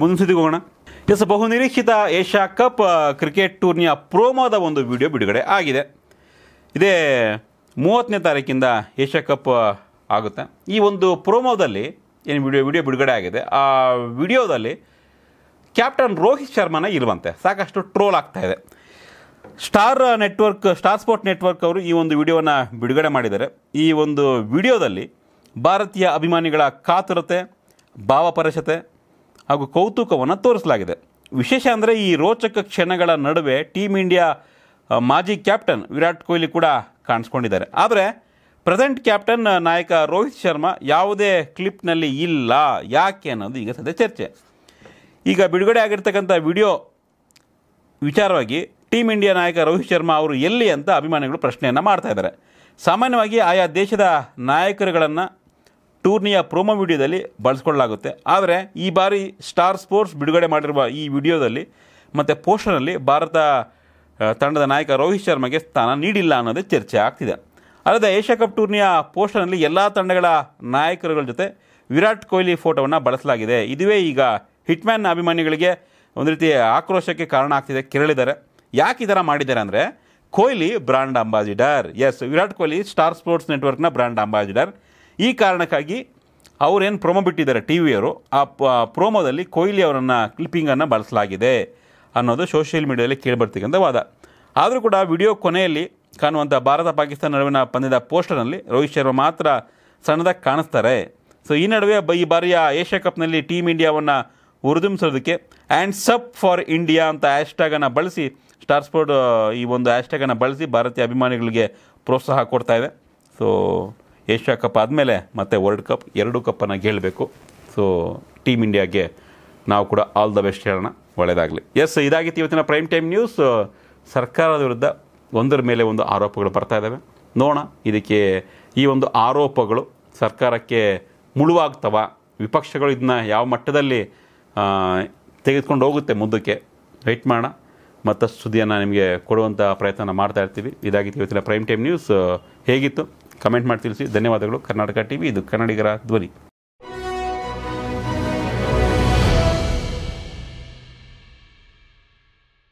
ಮುಂದಿನ ಸುದ್ದಿಗೆ ಹೋಗೋಣ. ಎಸ್ ಬಹು ಏಷ್ಯಾ ಕಪ್ ಕ್ರಿಕೆಟ್ ಟೂರ್ನಿಯ ಪ್ರೋಮೋದ ಒಂದು ವಿಡಿಯೋ ಬಿಡುಗಡೆ ಆಗಿದೆ. ಇದೇ ಮೂವತ್ತನೇ ತಾರೀಕಿಂದ ಏಷ್ಯಾ ಕಪ್ ಆಗುತ್ತೆ. ಈ ಒಂದು ಪ್ರೋಮೋದಲ್ಲಿ ಏನು ವಿಡಿಯೋ ವಿಡಿಯೋ ಬಿಡುಗಡೆ ಆಗಿದೆ. ಆ ವಿಡಿಯೋದಲ್ಲಿ ಕ್ಯಾಪ್ಟನ್ ರೋಹಿತ್ ಶರ್ಮನ ಇರುವಂತೆ ಸಾಕಷ್ಟು ಟ್ರೋಲ್ ಆಗ್ತಾ ಇದೆ. Star network, star sport network ಅವರು ಈ ಒಂದು ವಿಡಿಯೋವನ್ನು ಬಿಡುಗಡೆ ಮಾಡಿದ್ದಾರೆ. ಈ ಒಂದು ವಿಡಿಯೋದಲ್ಲಿ ಭಾರತೀಯ ಅಭಿಮಾನಿಗಳ ಕಾತುರತೆ, ಭಾವಪರಶತೆ ಹಾಗೂ ಕೌತುಕವನ್ನು ತೋರಿಸಲಾಗಿದೆ. ವಿಶೇಷ ಅಂದರೆ ಈ ರೋಚಕ ಕ್ಷಣಗಳ ನಡುವೆ ಟೀಮ್ ಇಂಡಿಯಾ ಮಾಜಿ ಕ್ಯಾಪ್ಟನ್ ವಿರಾಟ್ ಕೊಹ್ಲಿ ಕೂಡ ಕಾಣಿಸ್ಕೊಂಡಿದ್ದಾರೆ. ಆದರೆ ಪ್ರೆಸೆಂಟ್ ಕ್ಯಾಪ್ಟನ್ ನಾಯಕ ರೋಹಿತ್ ಶರ್ಮಾ ಯಾವುದೇ ಕ್ಲಿಪ್ನಲ್ಲಿ ಇಲ್ಲ. ಯಾಕೆ ಅನ್ನೋದು ಈಗ ಸದ್ಯ ಚರ್ಚೆ. ಈಗ ಬಿಡುಗಡೆ ಆಗಿರ್ತಕ್ಕಂಥ ವಿಡಿಯೋ ವಿಚಾರವಾಗಿ ಟೀಮ್ ಇಂಡಿಯಾ ನಾಯಕ ರೋಹಿತ್ ಶರ್ಮಾ ಅವರು ಎಲ್ಲಿ ಅಂತ ಅಭಿಮಾನಿಗಳು ಪ್ರಶ್ನೆಯನ್ನು ಮಾಡ್ತಾ ಇದ್ದಾರೆ. ಸಾಮಾನ್ಯವಾಗಿ ಆಯಾ ದೇಶದ ನಾಯಕರುಗಳನ್ನು ಟೂರ್ನಿಯ ಪ್ರೋಮೋ ವಿಡಿಯೋದಲ್ಲಿ ಬಳಸ್ಕೊಳ್ಳಲಾಗುತ್ತೆ. ಆದರೆ ಈ ಬಾರಿ ಸ್ಟಾರ್ ಸ್ಪೋರ್ಟ್ಸ್ ಬಿಡುಗಡೆ ಮಾಡಿರುವ ಈ ವಿಡಿಯೋದಲ್ಲಿ ಮತ್ತು ಪೋಸ್ಟರ್ನಲ್ಲಿ ಭಾರತ ತಂಡದ ನಾಯಕ ರೋಹಿತ್ ಶರ್ಮಾಗೆ ಸ್ಥಾನ ನೀಡಿಲ್ಲ ಅನ್ನೋದೇ ಚರ್ಚೆ ಆಗ್ತಿದೆ. ಅಲ್ಲದೆ ಏಷ್ಯಾ ಕಪ್ ಟೂರ್ನಿಯ ಪೋಸ್ಟರ್ನಲ್ಲಿ ಎಲ್ಲ ತಂಡಗಳ ನಾಯಕರುಗಳ ಜೊತೆ ವಿರಾಟ್ ಕೊಹ್ಲಿ ಫೋಟೋವನ್ನು ಬಳಸಲಾಗಿದೆ. ಇದುವೇ ಈಗ ಹಿಟ್ಮ್ಯಾನ್ ಅಭಿಮಾನಿಗಳಿಗೆ ಒಂದು ರೀತಿ ಆಕ್ರೋಶಕ್ಕೆ ಕಾರಣ ಆಗ್ತಿದೆ ಕೆರಳಿದ್ದಾರೆ. ಯಾಕೆ ಈ ಥರ ಮಾಡಿದ್ದಾರೆ ಅಂದರೆ Kohli brand ambassador. Yes Virat Kohli star sports ನೆಟ್ವರ್ಕ್ನ ಬ್ರಾಂಡ್ ಅಂಬಾಸಿಡರ್. ಈ ಕಾರಣಕ್ಕಾಗಿ ಅವರೇನು ಪ್ರೋಮೋ ಬಿಟ್ಟಿದ್ದಾರೆ ಟಿ ವಿಯವರು ಆ ಪ್ರೋಮೋದಲ್ಲಿ ಕೊಹ್ಲಿ ಅವರನ್ನು ಕ್ಲಿಪ್ಪಿಂಗನ್ನು ಬಳಸಲಾಗಿದೆ ಅನ್ನೋದು ಸೋಷಿಯಲ್ ಮೀಡಿಯಾದಲ್ಲಿ ಕೇಳಿಬರ್ತಕ್ಕಂಥ ವಾದ. ಆದರೂ ಕೂಡ ವಿಡಿಯೋ ಕೊನೆಯಲ್ಲಿ ಕಾಣುವಂಥ ಭಾರತ ಪಾಕಿಸ್ತಾನ ನಡುವಿನ ಪಂದ್ಯದ ಪೋಸ್ಟರ್ನಲ್ಲಿ ರೋಹಿತ್ ಶರ್ಮಾ ಮಾತ್ರ ಸಣ್ಣದಾಗಿ ಕಾಣಿಸ್ತಾರೆ. ಸೊ ಈ ನಡುವೆ ಈ ಬಾರಿಯ ಏಷ್ಯಾ ಕಪ್ನಲ್ಲಿ ಟೀಮ್ ಇಂಡಿಯಾವನ್ನು ಹುರಿದುಂಬಿಸೋದಕ್ಕೆ ಆ್ಯಂಡ್ ಸಪ್ ಫಾರ್ ಇಂಡಿಯಾ ಅಂತ ಹ್ಯಾಶ್ಟ್ಯಾಗನ್ನು ಬಳಸಿ ಸ್ಟಾರ್ ಸ್ಪೋರ್ಟ್ ಈ ಒಂದು ಹ್ಯಾಶ್ಟ್ಯಾಗನ್ನು ಬಳಸಿ ಭಾರತೀಯ ಅಭಿಮಾನಿಗಳಿಗೆ ಪ್ರೋತ್ಸಾಹ ಕೊಡ್ತಾ ಇದೆ. ಸೊ ಏಷ್ಯಾ ಕಪ್ ಆದಮೇಲೆ ಮತ್ತೆ ವರ್ಲ್ಡ್ ಕಪ್ ಎರಡು ಕಪ್ಪನ್ನು ಗೆಲ್ಲಬೇಕು ಸೊ ಟೀಮ್ ಇಂಡಿಯಾಗೆ ನಾವು ಕೂಡ ಆಲ್ ದ ಬೆಸ್ಟ್ ಹೇಳೋಣ. ಒಳ್ಳೆಯದಾಗಲಿ ಎಸ್ ಇದಾಗಿತ್ತು ಇವತ್ತಿನ ಪ್ರೈಮ್ ಟೈಮ್ ನ್ಯೂಸ್ ಸರ್ಕಾರದ ವಿರುದ್ಧ ಒಂದರ ಮೇಲೆ ಒಂದು ಆರೋಪಗಳು ಬರ್ತಾ ಇದ್ದಾವೆ ನೋಡೋಣ, ಇದಕ್ಕೆ ಈ ಒಂದು ಆರೋಪಗಳು ಸರ್ಕಾರಕ್ಕೆ ಮುಳುವಾಗ್ತವ? ವಿಪಕ್ಷಗಳು ಇದನ್ನ ಯಾವ ಮಟ್ಟದಲ್ಲಿ ತೆಗೆದುಕೊಂಡು ಹೋಗುತ್ತೆ ಮುಂದಕ್ಕೆ? ವೆಯ್ಟ್ ಮಾಡೋಣ. ಮತ್ತಷ್ಟು ಸುದ್ದಿಯನ್ನು ನಿಮಗೆ ಕೊಡುವಂಥ ಪ್ರಯತ್ನ ಮಾಡ್ತಾ ಇರ್ತೀವಿ. ಇದಾಗಿತ್ತು ಇವತ್ತಿನ ಪ್ರೈಮ್ ಟೈಮ್ ನ್ಯೂಸ್ ಹೇಗಿತ್ತು? ಕಮೆಂಟ್ ಮಾಡಿ ತಿಳಿಸಿ. ಧನ್ಯವಾದಗಳು. ಕರ್ನಾಟಕ ಟಿ ವಿ ಇದು ಕನ್ನಡಿಗರ ಧ್ವನಿ.